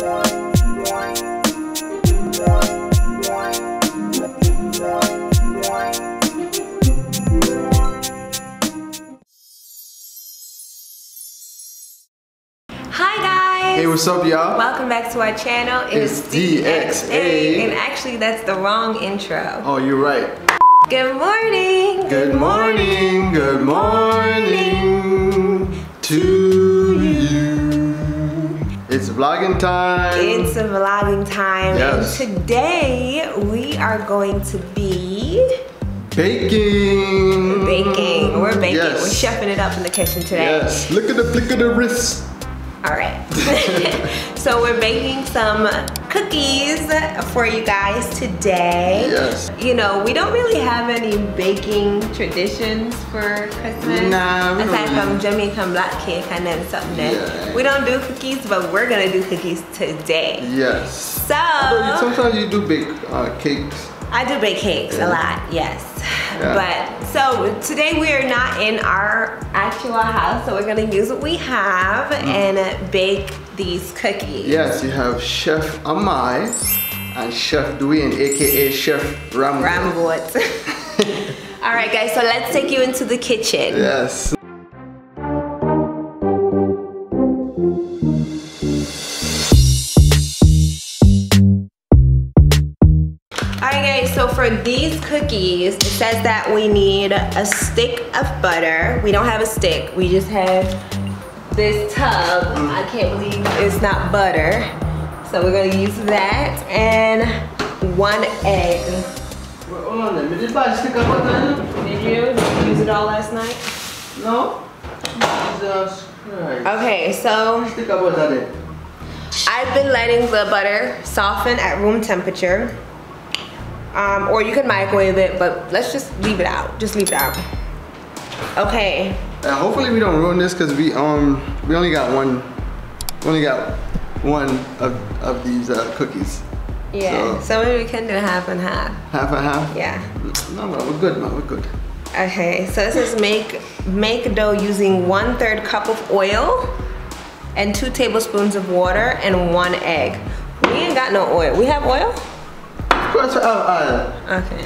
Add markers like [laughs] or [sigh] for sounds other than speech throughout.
Hi guys! Hey, what's up, y'all? Welcome back to our channel. It's DXA. And actually, that's the wrong intro. Oh, you're right. Good morning! Good morning, good morning to you. Vlogging time. It's a vlogging time. Yes. And today, we are going to be baking. baking. We're baking. Yes. We're chefing it up in the kitchen today. Yes. Look at the flick of the wrist. All right. [laughs] so we're baking some cookies for you guys today. Yes. You know, we don't really have any baking traditions for Christmas. Nah, we don't Aside really. from Jamaican black cake and then something Yeah. we don't do cookies, but we're gonna do cookies today. Yes. So sometimes you do bake uh, cakes. I do bake cakes a lot, yes. Yeah. But so today we are not in our actual house, so we're gonna use what we have Mm. and bake these cookies. Yes, you have Chef Ammoy and Chef Dwayne, aka Chef Rambo. Rambot. [laughs] All right, guys, so let's take you into the kitchen. Yes. These cookies, it says that we need a stick of butter. We don't have a stick, we just have this tub. I can't believe it's not butter. So we're gonna use that and one egg. Hold on then. Did I stick up butter? Did you? Did you use it all last night? No. Jesus Christ. Okay, so Stick up butter. I've been letting the butter soften at room temperature. Um, or you can microwave it, but let's just leave it out. Just leave it out. Okay. Uh, hopefully we don't ruin this because we um we only got one we only got one of of these uh, cookies. Yeah. So- So maybe we can do half and half. Half and half. Yeah. No, no, we're good, man. We're good. Okay. So this is make make dough using one third cup of oil and two tablespoons of water and one egg. We ain't got no oil. We have oil? We have oil. Okay.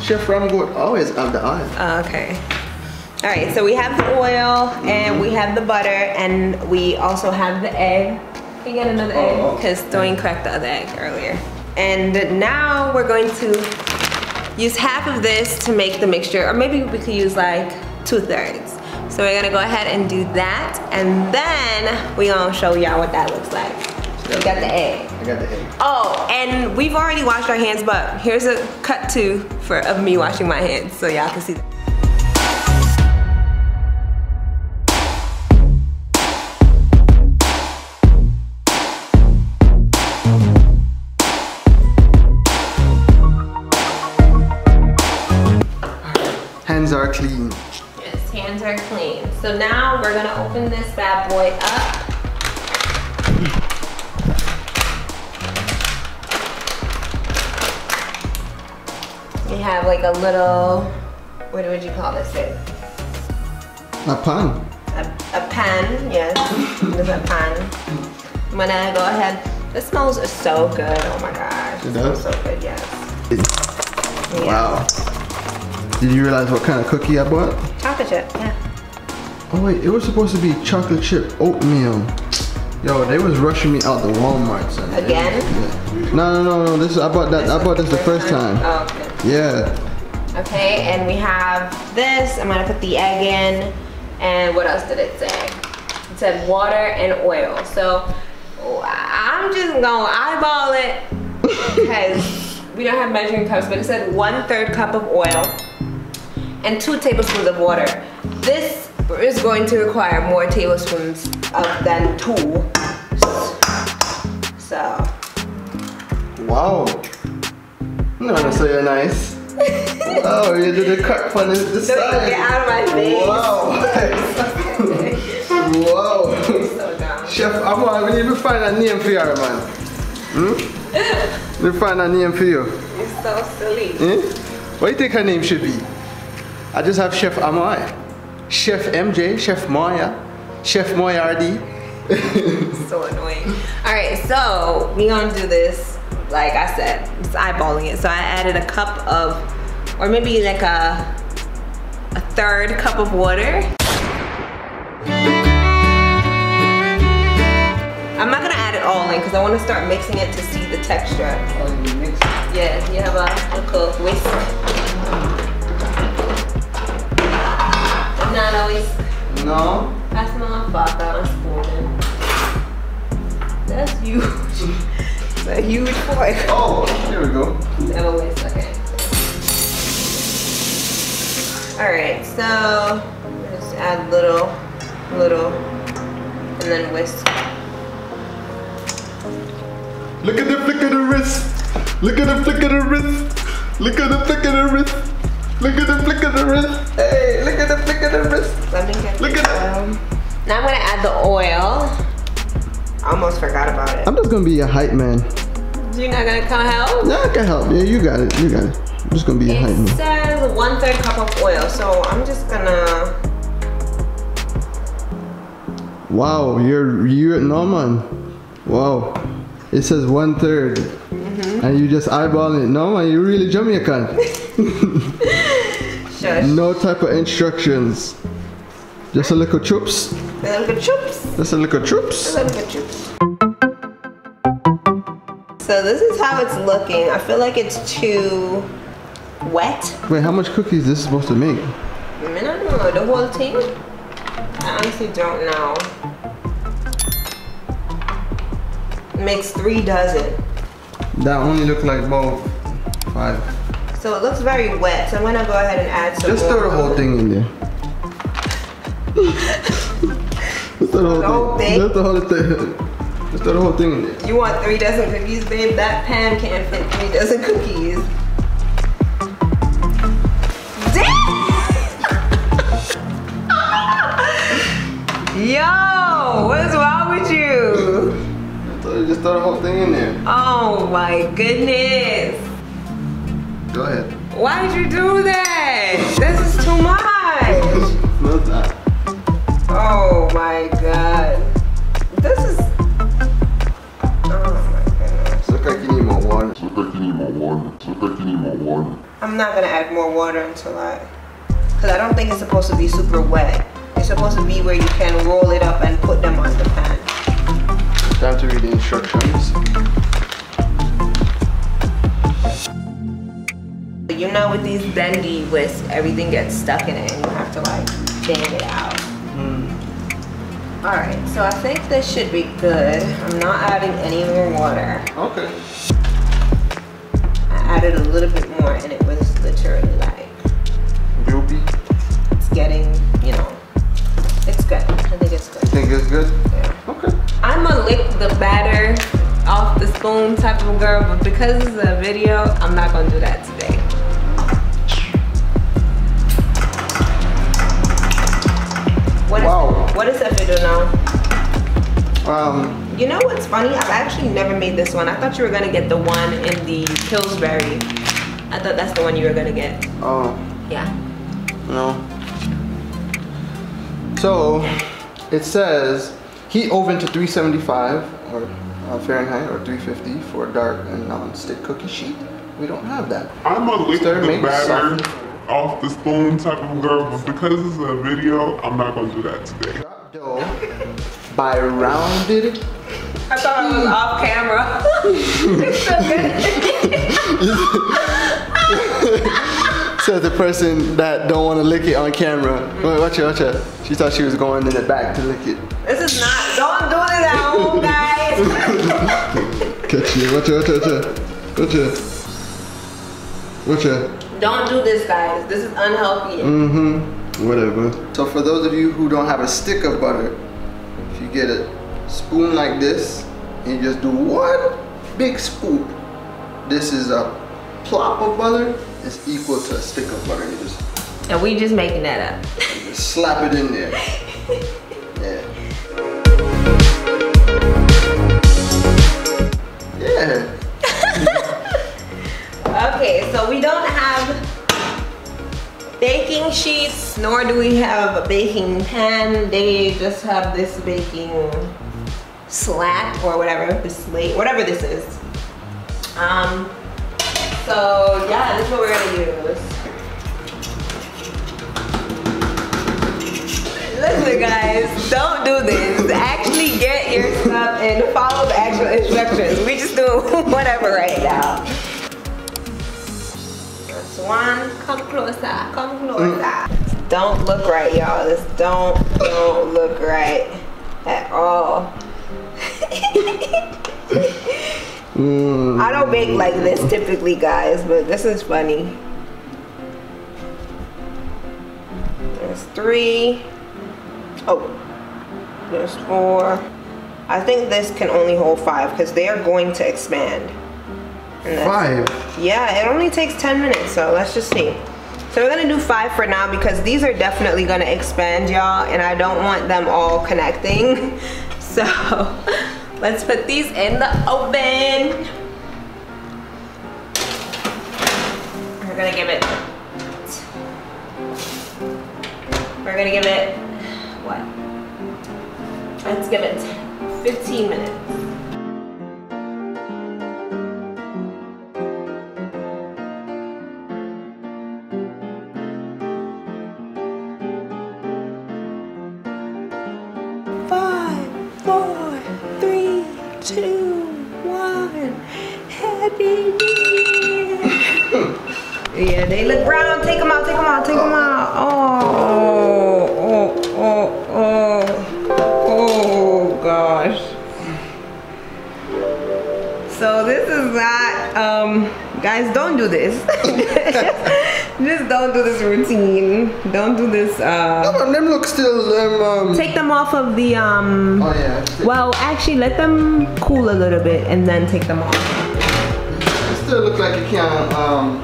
Chef Ramgo always have the oil. Oh, okay. All right, so we have the oil and we have the butter and we also have the egg. Can you get another Oh, egg? oh. oh. Because Dwayne cracked the other egg earlier. And now we're going to use half of this to make the mixture, or maybe we could use like two thirds. So we're gonna go ahead and do that, and then we're gonna show y'all what that looks like. We got the egg. I got the egg. Oh, and we've already washed our hands, but here's a cut two for of me washing my hands so y'all can see that. Hands are clean. Yes, hands are clean. So now we're gonna open this bad boy up. We have like a little, what would you call this? thing? A pan. A, a pan, yes, there's a pan. I'm gonna go ahead. This smells so good, oh my gosh. It does? so good, yes. Wow. Did you realize what kind of cookie I bought? Chocolate chip, yeah. Oh wait, it was supposed to be chocolate chip oatmeal. Yo, they was rushing me out the Walmart, son. Again? Yeah. No, no, no, no. This I bought that. I bought this the first time. Oh, okay. Yeah. Okay, and we have this. I'm gonna put the egg in. And what else did it say? It said water and oil. So I'm just gonna eyeball it because we don't have measuring cups, but it said one third cup of oil and two tablespoons of water. This is going to require more tablespoons of than two. So Wow. No, that's so you're nice. [laughs] oh, you did a cut for the, the side. get out of my face. Wow. [laughs] wow. so. Chef, I'm. We need to find a name for you, man. Hmm? We find a name for you. You're so silly. Eh? What do you think her name should be? I just have Chef Ammoy. Chef MJ, Chef Moya, Chef Moyardi. [laughs] so annoying. All right, so we gonna do this. Like I said, it's eyeballing it. So I added a cup of, or maybe like a a third cup of water. I'm not gonna add it all in because I want to start mixing it to see the texture. Oh, you mix it. Yeah, you have a little whisk. Not a whisk. No. That's not fuck I'm spooning. Huge fork. Oh, here we go. Have a whisk, okay. Alright, so just add little, little, and then whisk. Look at the flick of the wrist. Look at the flick of the wrist. Look at the flick of the wrist. Look at the flick of the wrist. Hey, look at the flick of the wrist. Let me get Look the at oil. Um, now I'm gonna add the oil. I almost forgot about it. I'm just gonna be a hype man. You're not gonna come help? Yeah, I can help. Yeah, you got it. You got it. I'm just gonna be It says one third cup of oil, so I'm just gonna. Wow, you're you're no man. Wow. It says one third. Mm-hmm. And you just eyeballing it. No man, you really Jamaican. Shush. [laughs] [laughs] no type of instructions. Just a little troops. A little chips. Just a little troops. A little chips. So this is how it's looking. I feel like it's too wet. Wait, how much cookies this is supposed to make? I mean, I don't know. The whole thing? I honestly don't know. Makes three dozen. That only look like about five. So it looks very wet. So I'm gonna go ahead and add some Just throw the whole thing in there. [laughs] Just throw the whole thing? Just the whole thing. Just throw the whole thing in there. You want three dozen cookies, babe? That pan can't fit three dozen cookies. Damn! [laughs] Yo, what is wrong with you? I thought you just throw the whole thing in there. Oh my goodness. Go ahead. Why did you do that? This is too much. [laughs] No time. Oh my god. Like you need more water. Look like you need more water. I'm not gonna add more water until I. Because I don't think it's supposed to be super wet. It's supposed to be where you can roll it up and put them on the pan. Time to read the instructions. You know, with these bendy whisks, everything gets stuck in it and you have to like bang it out. Hmm. Alright, so I think this should be good. I'm not adding any more water. Okay. Added a little bit more and it was literally like, Groupie. it's getting, you know, it's good. I think it's good. Think it's good? Yeah. Okay. I'm a lick the batter off the spoon type of girl, but because it's a video, I'm not gonna do that today. What is, Wow. what is that video now? Um, You know what's funny? I've actually never made this one. I thought you were gonna get the one in the Pillsbury. I thought that's the one you were gonna get. oh, Yeah. no. So, it says heat oven to 375 or uh, Fahrenheit or 350 for a dark and non-stick cookie sheet. We don't have that. I'm a lick Stir, the batter soft. off the spoon type of girl, but because it's a video, I'm not gonna do that today. Drop dough by rounded I thought I was off camera. it's [laughs] so good. Says the person that don't want to lick it on camera. Wait, watch it, watch it. She thought she was going in the back to lick it. This is not, don't do this at home, guys. [laughs] Catch it, watch it, watch it, watch it. Watch it. Watch it. don't do this, guys. This is unhealthy. Mm-hmm. Whatever. So for those of you who don't have a stick of butter, if you get a spoon like this, and just do one big scoop, this is a plop of butter It's equal to a stick of butter. You just, And we just making that up. just slap it in there. [laughs] Yeah. Yeah. [laughs] Okay, so we don't have baking sheets, nor do we have a baking pan. They just have this baking slat or whatever, the slate, whatever this is. Um, so yeah, this is what we're gonna use. Listen guys, don't do this. Actually get your stuff and follow the actual instructions. We just doing [laughs] whatever right now. That's one. Come closer. Come closer. Don't look right, y'all. This don't don't look right at all. Mm. I don't bake like this typically, guys, but this is funny. There's three. Oh, there's four. I think this can only hold five because they are going to expand. Five. Yeah, it only takes 10 minutes, so let's just see. So we're gonna do five for now because these are definitely gonna expand, y'all, and I don't want them all connecting. [laughs] So let's put these in the oven. We're gonna give it, we're gonna give it, what? Let's give it 15 minutes. Guys, don't do this. [laughs] Just don't do this routine. Don't do this, uh. But them look still um. um Take them off of the um. oh yeah. Well, actually, let them cool a little bit and then take them off. It still look like you can't um.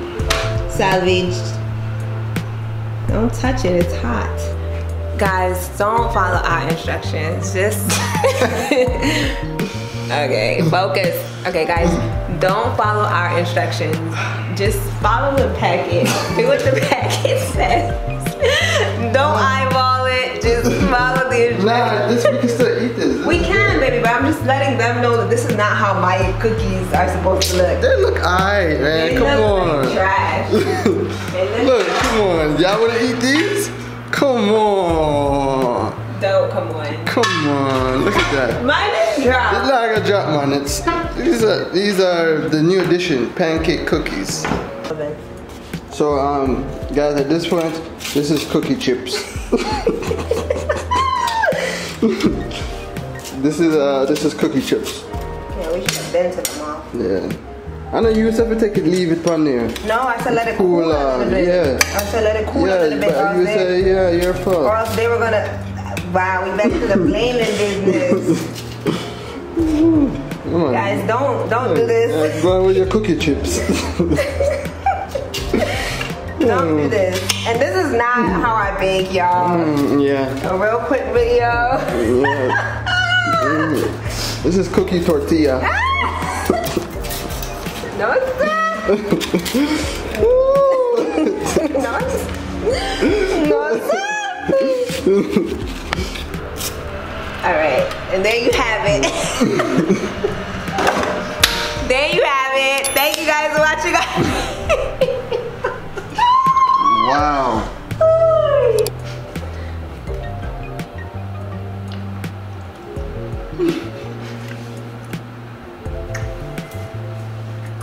Salvaged. Don't touch it. It's hot. Guys, don't follow our instructions. Just [laughs] okay. Focus. Okay, guys, don't follow our instructions. Just follow the packet. Do what the [laughs] packet says. Don't eyeball it. Just follow the instructions. Nah, this we can still eat this. [laughs] We can, baby, but I'm just letting them know that this is not how my cookies are supposed to look. They look alright, man. They Come look on. like trash. [laughs] Look, come on. Y'all wanna eat these? Come on. Don't come on. Come on. Look at that. Mine is It's dry. like a drop, man. It's these are these are the new edition pancake cookies. So um, guys, at this point, this is cookie chips. [laughs] this is uh, this is cookie chips. Yeah, we should have dented them off. Yeah. I know you used to take it, leave it on there. No, I said let it cool, Cool, a little bit. yeah. I said let it cool a yeah, little bit, else, you say yeah, your or else they were gonna. Wow, we back to the blaming business. Guys, don't don't do this. Yeah, go with your cookie chips. [laughs] Don't do this. And this is not how I bake, y'all. Mm, yeah. A real quick video. yeah. Mm. This is cookie tortilla. [laughs] [laughs] No, it's not. no, it's no, it's not. All right, and there you have it. [laughs] there you have it. Thank you guys for watching. [laughs] Wow.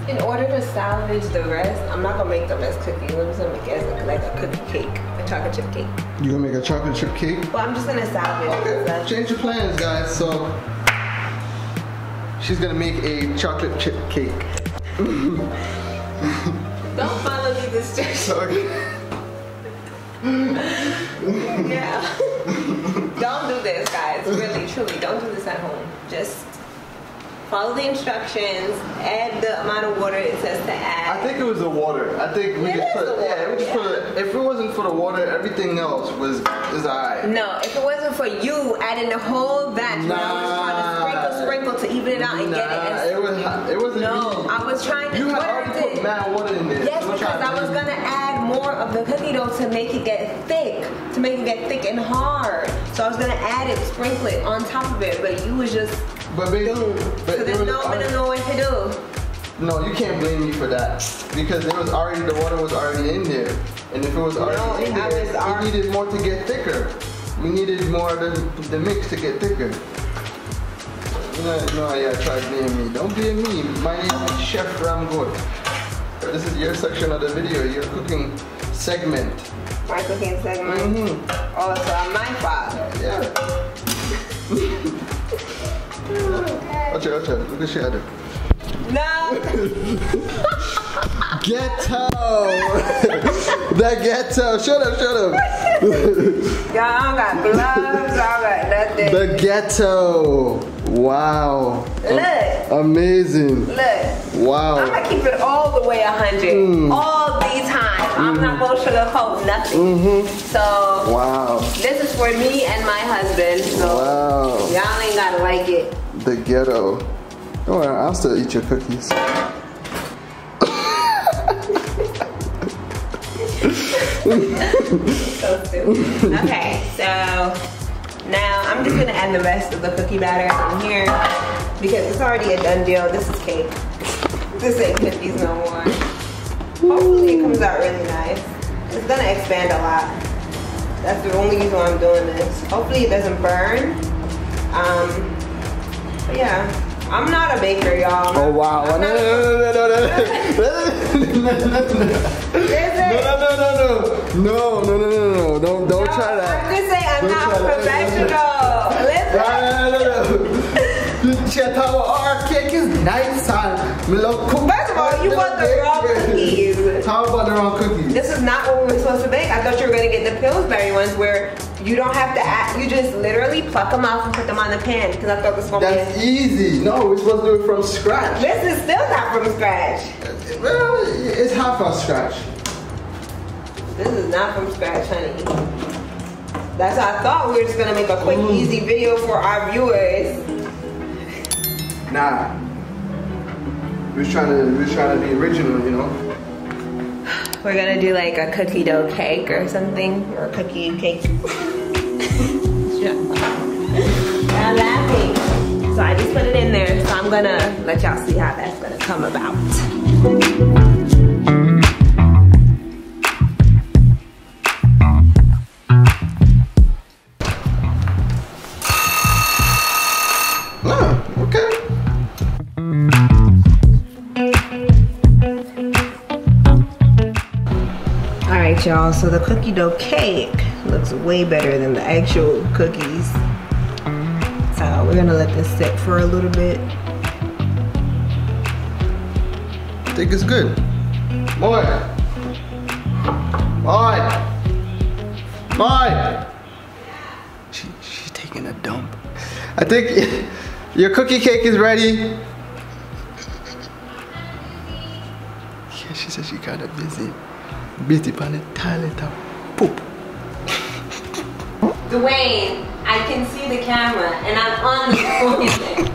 In order to salvage the rest, I'm not gonna make them as cookies. I'm just gonna make it as like a cookie cake, a chocolate chip cake. You gonna make a chocolate chip cake? Well, I'm just gonna salvage Okay. Change your plans, guys. So she's gonna make a chocolate chip cake. [laughs] Don't follow me this direction. Okay. [laughs] Yeah. [laughs] don't do this, guys. Really, truly, don't do this at home. Just follow the instructions. Add the amount of water it says to add. I think it was the water. I think we It just put yeah, we just water, put if it wasn't for the water, everything else was is alright. no, if it wasn't for you adding the whole batch, when I was trying to sprinkle, sprinkle to even it out and get it. It was. It wasn't no. I was trying to. You had I already did- put mad water in there. Yes, Don't because to I was gonna add more of the cookie dough to make it get thick, to make it get thick and hard. So I was gonna add it, sprinkle it on top of it, but you was just But baby, doom. but So it there's no to know what to do. No, you can't blame me for that because there was already the water was already in there, and if it was already No, in I there, it already- needed more to get thicker. We needed more of the, the mix to get thicker. No, no, yeah, try blame me. Don't blame me. My name is Chef Ramgood. This is your section of the video, your cooking segment. My cooking segment. Mm-hmm. Oh, so I'm my fault. Yeah. [laughs] watch out, watch out. Look at Shadow. No. [laughs] Ghetto! [laughs] the ghetto! Shut up, shut up! [laughs] Y'all got gloves, don't got nothing. The ghetto! Wow! Look, Amazing! look. Wow. I'm gonna keep it all the way 100. Mm. All the time. I'm not gonna sugarcoat nothing. Mm-hmm. So, Wow! this is for me and my husband. So, Wow! y'all ain't gotta like it. The ghetto. Don't I'll still eat your cookies. Okay, so now I'm just gonna add the rest of the cookie batter in here because it's already a done deal. This is cake. This ain't cookies no more. Hopefully it comes out really nice. It's gonna expand a lot. That's the only reason why I'm doing this. Hopefully it doesn't burn. Um, yeah, I'm not a baker, y'all. Oh wow! No, I'm no, no, no, no, no, no, no, no, no, no. No, no, no, no, no, no, no, no, no, no, don't, don't try I'm that. just saying I'm Don't not try professional. Listen. No, no, no, no. Shit, how our cake is nice love cook. First of all, you want the raw cookies. How about the raw cookies? This is not what we were supposed to make. I thought you were gonna get the Pillsbury ones where you don't have to add, you just literally pluck them off and put them on the pan because I thought this one That's easy. No, we're supposed to do it from scratch. This is still not from scratch. Well, it's half from scratch. This is not from scratch, honey. That's how I thought we were just gonna make a quick, mm-hmm. easy video for our viewers. Nah. We're trying to, we're trying to be original, you know. We're gonna do like a cookie dough cake or something, or a cookie cake. [laughs] Laughing. So I just put it in there. So I'm gonna let y'all see how that's gonna come about. All right, y'all. So the cookie dough cake looks way better than the actual cookies. So we're gonna let this sit for a little bit. I think it's good. Boy. Boy. Boy. She, she's taking a dump. I think [laughs] your cookie cake is ready. Yeah, she said she kind of busy. Busy on the toilet of poop. Dwayne, I can see the camera and I'm on the [laughs] toilet.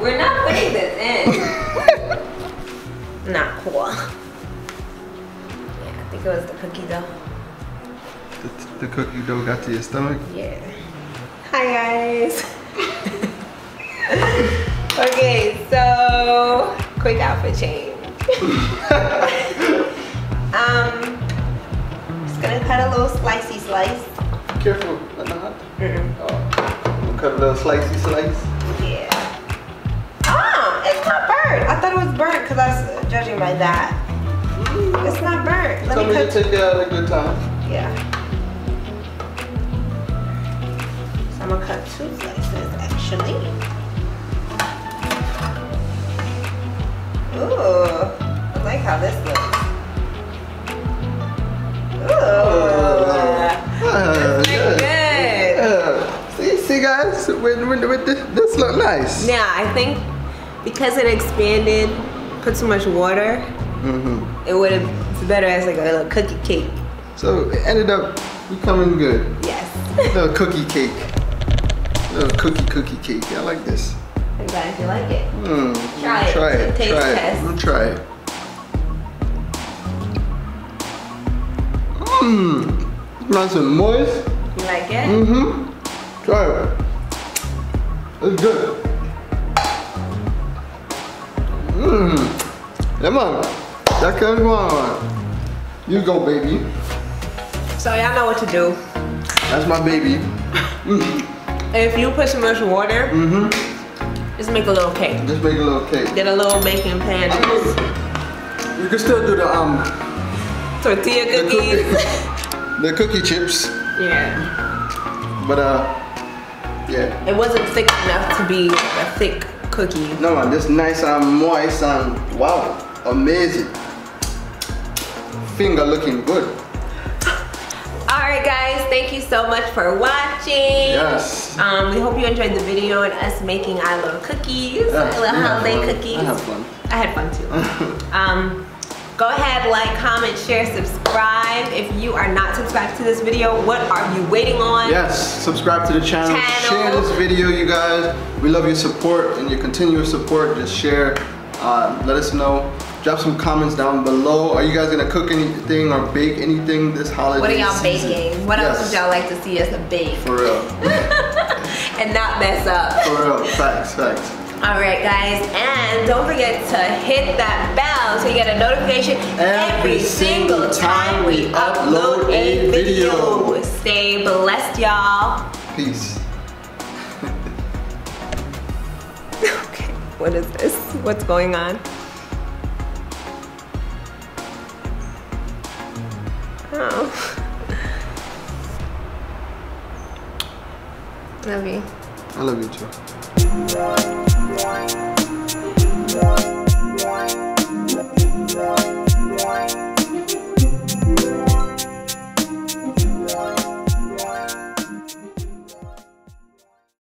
We're not putting this in. [laughs] not cool. Yeah, I think it was the cookie dough. The, the cookie dough got to your stomach. Yeah. Hi guys. [laughs] okay, so quick outfit change. Um, just gonna cut a little slicey slice. Careful, not hot. Mm-mm. Oh, cut a little slicey slice. Yeah. Ah, it's not burnt. I thought it was burnt because I was judging by that. It's not burnt. Let Tell me me to cut. take it out a good time. Yeah. So I'm gonna cut two slices actually. Ooh, like how this looks. Ooh, Uh, good. Yeah. See, see guys, with, with, with this, this look nice. Yeah, I think because it expanded, put so much water, Mm-hmm. it would have it's better as like a little cookie cake. So it ended up becoming good. Yes. little [laughs] cookie cake. Little cookie cookie cake. I like this. You guys, you like it? Mm, Try it. Try it. Taste try test. it. I'm try it. Mmm. Nice and moist. You like it? Mm-hmm. Try it. It's good. Mmm. Come on. That comes on. You go, baby. So y'all know what to do. That's my baby. [laughs] If you put some much water, Mm-hmm. just make a little cake. Just make a little cake. Get a little baking pan. You can still do the um Tortilla the cookies. cookie, [laughs] the cookie chips, yeah. but uh, yeah. It wasn't thick enough to be a thick cookie. No man, just nice and moist and wow, amazing. Finger looking good. [laughs] Alright guys, thank you so much for watching. Yes. Um, we hope you enjoyed the video and us making our little cookies, Yes, our little we had holiday cookies. I had fun. I had fun too. um, [laughs] go ahead, like, comment, share, subscribe. If you are not subscribed to this video, what are you waiting on? Yes, subscribe to the channel, Channel. share this video, you guys. We love your support and your continuous support. Just share, uh, let us know. Drop some comments down below. Are you guys gonna cook anything or bake anything this holiday What are y'all baking? What else would y'all like to see us bake For real, [laughs] and not mess up? for real, facts, facts. All right, guys, and don't forget to hit that bell so you get a notification every, single time we upload a video. Stay blessed, y'all. Peace. [laughs] Okay, what is this? What's going on? Oh. [laughs] Love you. I love you too. Bye.